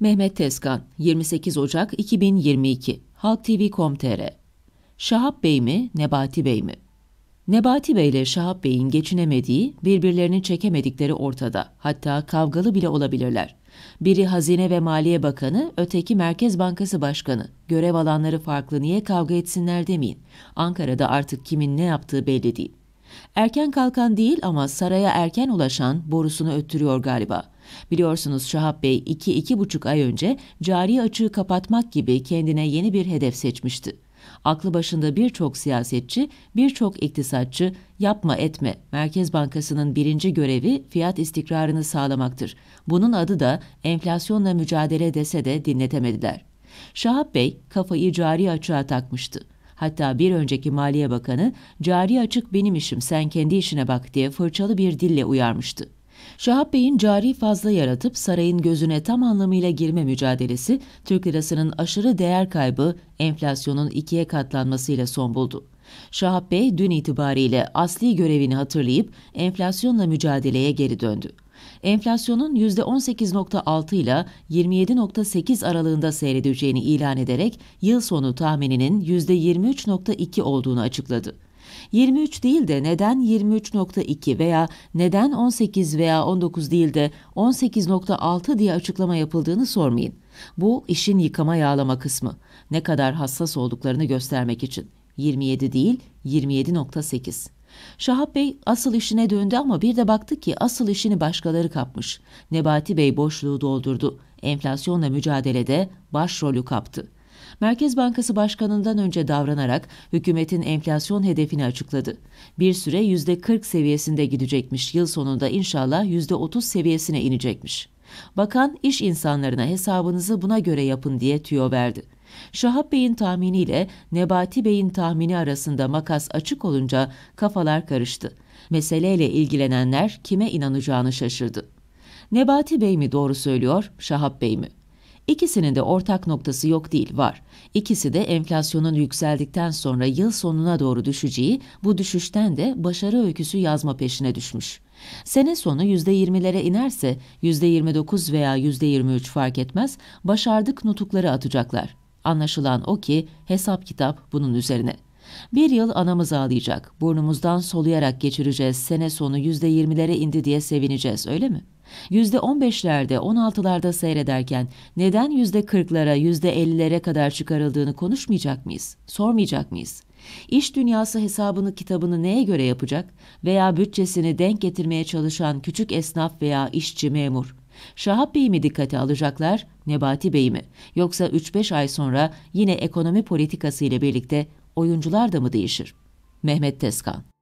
Mehmet Tezkan, 28 Ocak 2022, Halk TV.com.tr Şahap Bey mi, Nebati Bey mi? Nebati Bey ile Şahap Bey'in geçinemediği, birbirlerini çekemedikleri ortada. Hatta kavgalı bile olabilirler. Biri Hazine ve Maliye Bakanı, öteki Merkez Bankası Başkanı. Görev alanları farklı niye kavga etsinler demeyin. Ankara'da artık kimin ne yaptığı belli değil. Erken kalkan değil ama saraya erken ulaşan borusunu öttürüyor galiba. Biliyorsunuz Şahap Bey 2-2,5 ay önce cari açığı kapatmak gibi kendine yeni bir hedef seçmişti. Aklı başında birçok siyasetçi, birçok iktisatçı yapma etme. Merkez Bankası'nın birinci görevi fiyat istikrarını sağlamaktır. Bunun adı da enflasyonla mücadele dese de dinletemediler. Şahap Bey kafayı cari açığa takmıştı. Hatta bir önceki Maliye Bakanı cari açık benim işim sen kendi işine bak diye fırçalı bir dille uyarmıştı. Şahap Bey'in cari fazla yaratıp sarayın gözüne tam anlamıyla girme mücadelesi, Türk lirasının aşırı değer kaybı, enflasyonun ikiye katlanmasıyla son buldu. Şahap Bey dün itibariyle asli görevini hatırlayıp enflasyonla mücadeleye geri döndü. Enflasyonun %18.6 ile 27.8 aralığında seyredeceğini ilan ederek yıl sonu tahmininin %23.2 olduğunu açıkladı. 23 değil de neden 23.2 veya neden 18 veya 19 değil de 18.6 diye açıklama yapıldığını sormayın. Bu işin yıkama yağlama kısmı. Ne kadar hassas olduklarını göstermek için. 27 değil 27.8. Şahap Bey asıl işine döndü ama bir de baktı ki asıl işini başkaları kapmış. Nebati Bey boşluğu doldurdu. Enflasyonla mücadelede başrolü kaptı. Merkez Bankası Başkanı'ndan önce davranarak hükümetin enflasyon hedefini açıkladı. Bir süre %40 seviyesinde gidecekmiş, yıl sonunda inşallah %30 seviyesine inecekmiş. Bakan iş insanlarına hesabınızı buna göre yapın diye tüyo verdi. Şahap Bey'in tahminiyle Nebati Bey'in tahmini arasında makas açık olunca kafalar karıştı. Meseleyle ilgilenenler kime inanacağını şaşırdı. Nebati Bey mi doğru söylüyor, Şahap Bey mi? İkisinin de ortak noktası yok değil, var. İkisi de enflasyonun yükseldikten sonra yıl sonuna doğru düşeceği, bu düşüşten de başarı öyküsü yazma peşine düşmüş. Sene sonu %20'lere inerse %29 veya %23 fark etmez, başardık nutukları atacaklar. Anlaşılan o ki hesap kitap bunun üzerine. Bir yıl anamız ağlayacak, burnumuzdan soluyarak geçireceğiz, sene sonu %20'lere indi diye sevineceğiz öyle mi? %15'lerde, 16'larda seyrederken neden %40'lara, %50'lere kadar çıkarıldığını konuşmayacak mıyız? Sormayacak mıyız? İş dünyası hesabını kitabını neye göre yapacak veya bütçesini denk getirmeye çalışan küçük esnaf veya işçi memur? Şahap Bey'i mi dikkate alacaklar, Nebati Bey mi? Yoksa 3-5 ay sonra yine ekonomi politikası ile birlikte oyuncular da mı değişir? Mehmet Tezkan